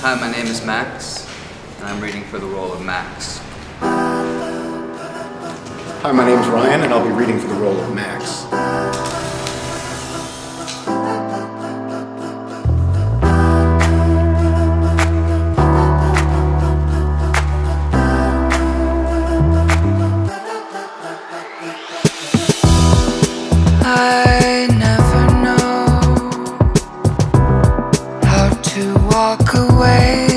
Hi, my name is Max, and I'm reading for the role of Max. Hi, my name is Ryan, and I'll be reading for the role of Max. away.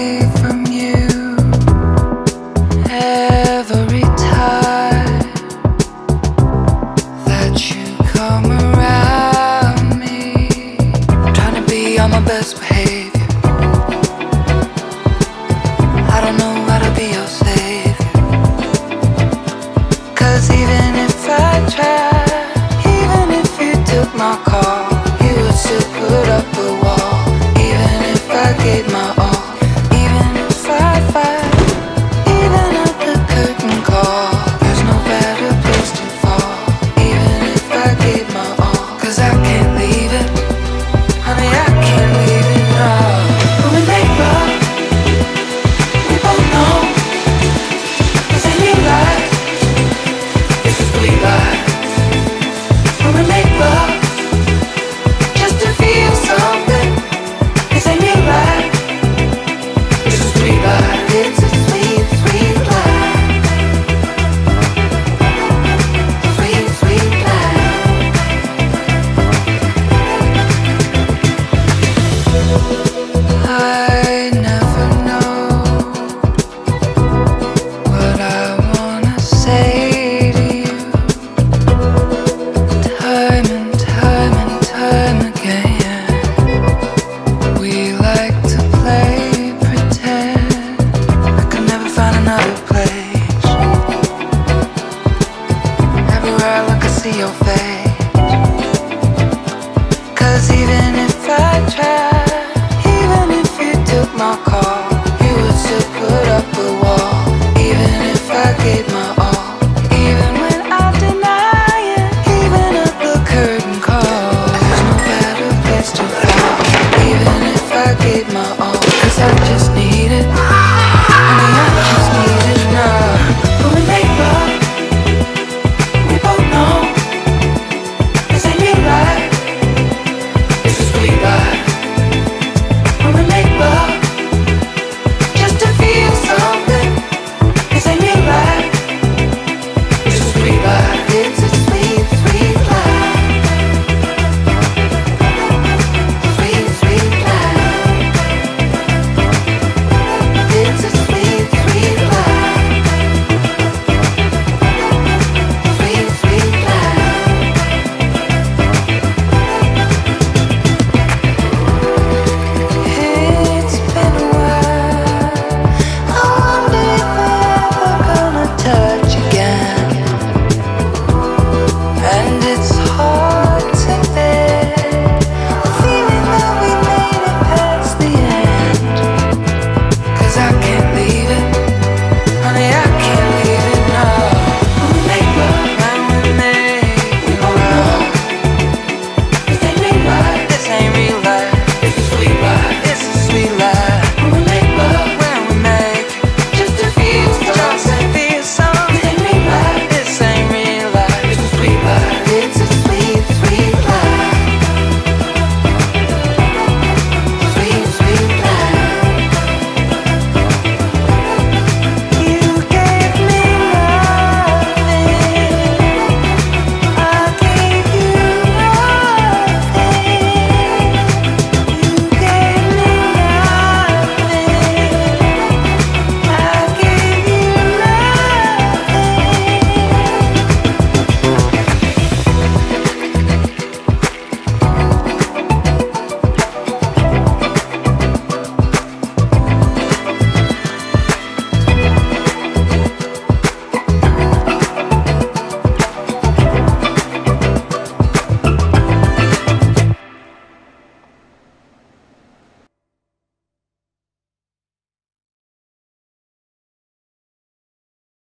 heart such